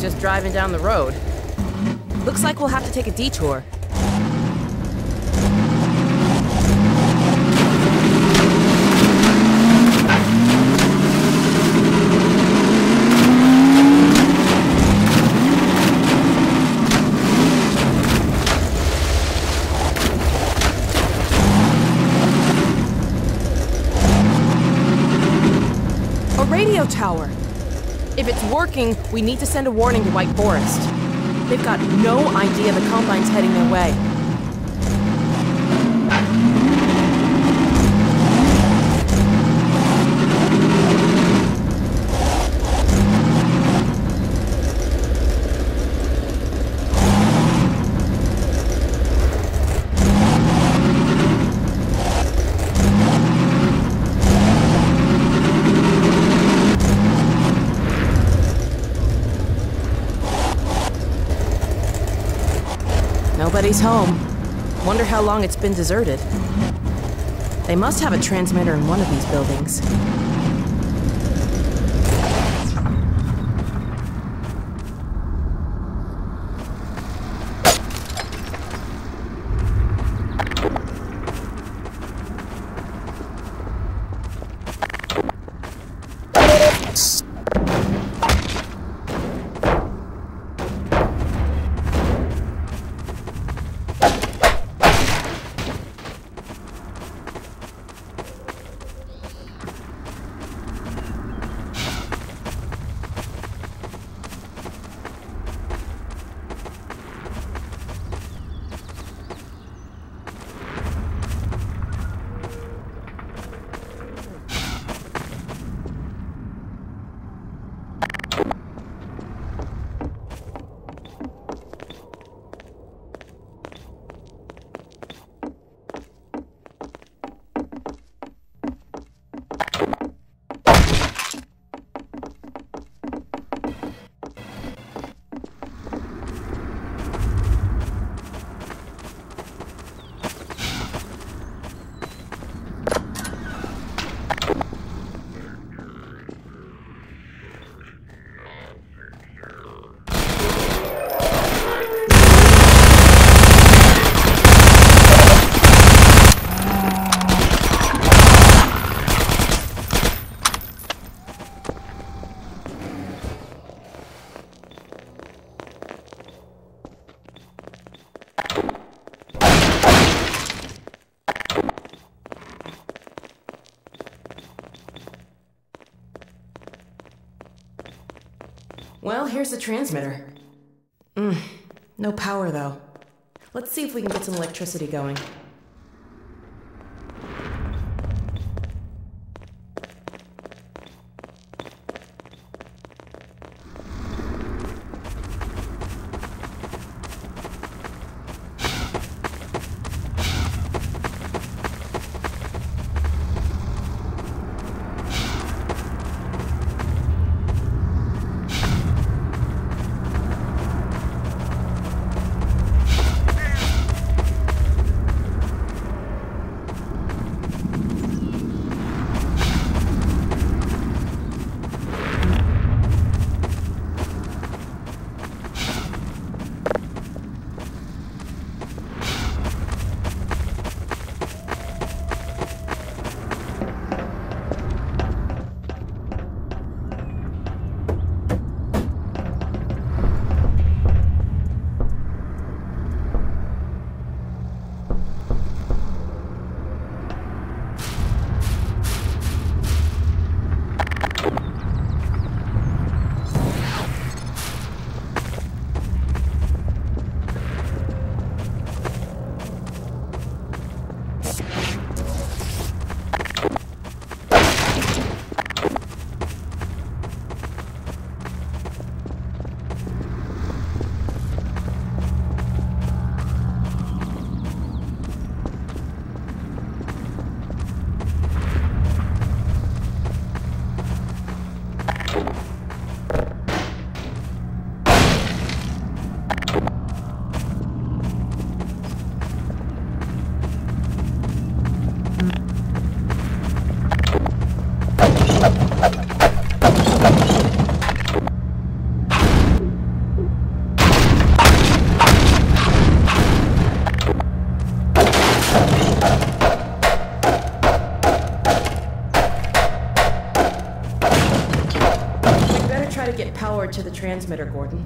just driving down the road. Looks like we'll have to take a detour. A radio tower! If it's working, we need to send a warning to White Forest. They've got no idea the Combine's heading their way. Nobody's home. Wonder how long it's been deserted. They must have a transmitter in one of these buildings. Well, here's the transmitter. Mm, no power, though. Let's see if we can get some electricity going. try to get power to the transmitter, Gordon.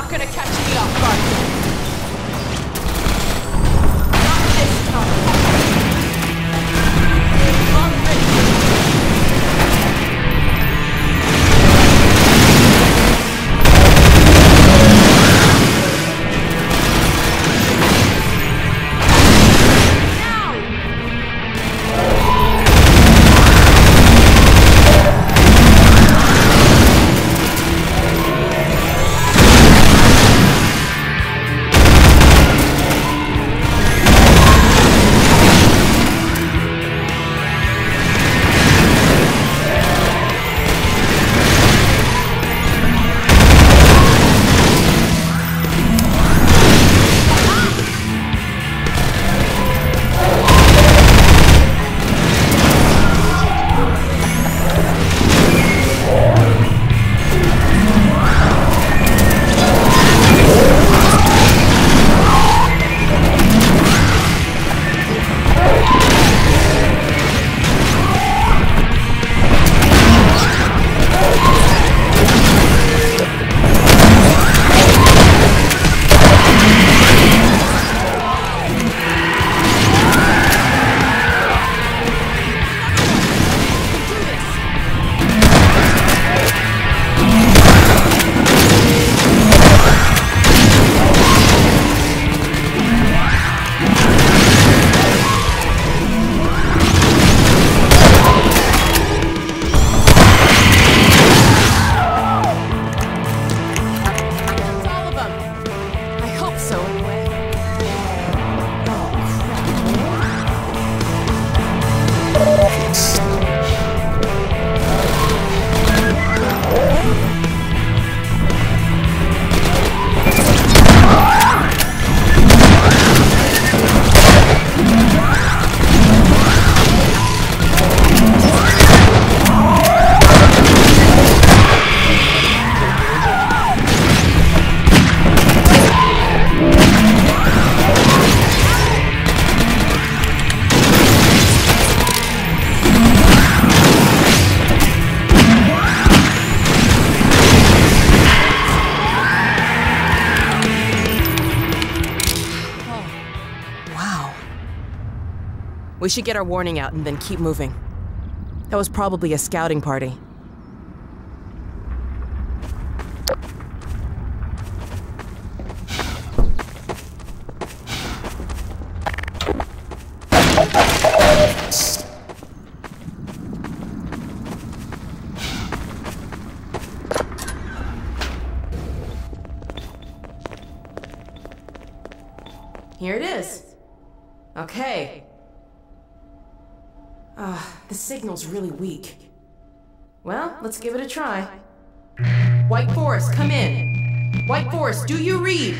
not gonna catch me off guard. We should get our warning out and then keep moving. That was probably a scouting party. Here it is. Okay. Ah, the signal's really weak. Well, let's give it a try. White Forest, come in. White Forest, do you read?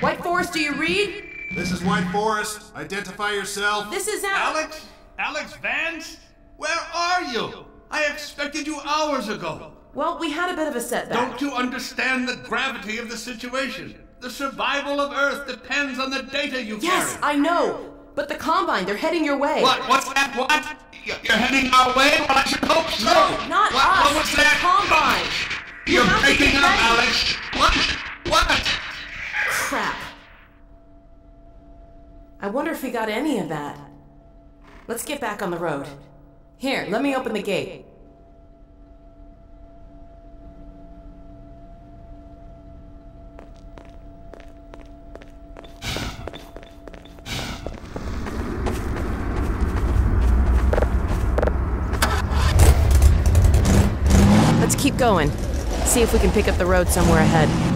White Forest, do you read? This is White Forest. Identify yourself. This is Al- Alex? Alex Vance? Where are you? I expected you hours ago. Well, we had a bit of a setback. Don't you understand the gravity of the situation? The survival of Earth depends on the data you Yes, carry. I know. But the Combine, they're heading your way. What? What's that? What? You- You're heading our way? Well, I should hope so. No, not what, us. What was the that? Combine. You're to breaking up. Alex. What? What? Crap. I wonder if he got any of that. Let's get back on the road. Here, let me open the gate. Let's keep going. See if we can pick up the road somewhere ahead.